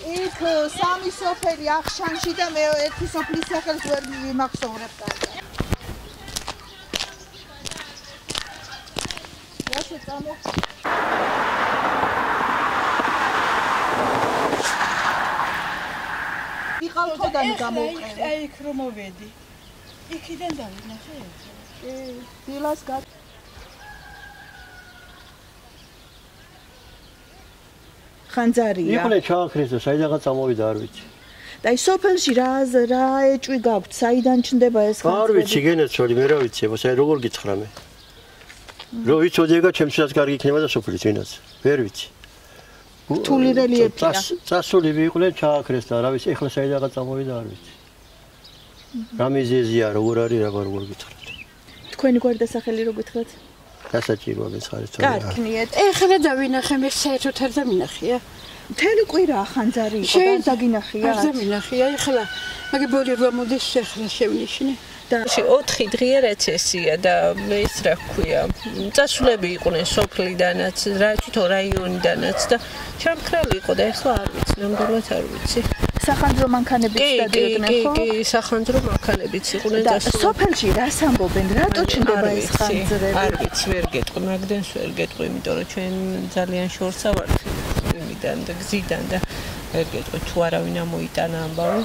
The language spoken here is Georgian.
აქ სამი სოფელი ახშანში და მე ერთი სოფლის სახელს ვერ მიმახსოვრებ კარგად. რაშე წამო? იყალთოდანი გამოვყენე. აი იქ რომ მოვედი. იქიდან დავინახე. კი, დილას გა ხანძარია. იყვნენ ჩააქრეს და საიდანაც წამოვიდა არ ვიცი. და აი სოფელში რა რა ეჭვი გაქვთ? საიდან ჩნდება ეს არ ვიცი გენეცოლი მე რა ვიცი, აბა საერთოდ როგორ გიცხრა მე. რო ვიცოდი ეგა ჩემსაც კარგი იქნება და სოფლის წინაც. ვერ ვიცი. რთული რელიეფია. წასული იყვნენ ჩააქრეს და რა ვიცი, ეხლა საიდანაც წამოვიდა არ ვიცი. რა მიზეზია, როგორ არის, რა როგორ გიცხრა. თქვენი გვერდასახელი რო გითხრათ? დასაჭიროა მეცხარის თორე. კარგნიეთ. ეხლა დავინახე მე საერთოდ არ დამინახია. მთელი კვირა ხანძარი იყო და დაგინახია. არ დამინახია ეხლა. მაგე ბოლი რომ მოდის ეხლა შევნიშნე. და 4 დღე რეცესია და ეს რა ქვია წასულები იყვნენ სოფლიდანაც რა თვითონ რაიონიდანაც და ჩამქრალი იყო და ეხლა არ ვიცი ნამდვილად არ ვიცი სახანძრო მანქანებიც დადიოდნენ ხო? კი, კი, სახანძრო მანქანებიც იყვნენ და სოფელში რას ამბობენ? რატო ჩნდება ეს ხანძრები? არ ვიცი, ვერ გეტყვი, მაგდენს ვერ გეტყვი, იმიტომ რომ ჩვენ ძალიან შორსა ვართ იმიდან და გზიდან და ვერ გეტყვი თუ არავინ ამოიტანა ამბავი.